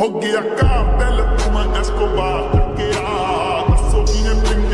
ਹੋ ਗਿਆ ਕਾਬਲ ਤੂੰ ਮੈਂ ਐਸਕੋਬਾਰ ਤੱਕਿਆ ਦੱਸੋ ਕਿਨੇ ਪਿੰਗ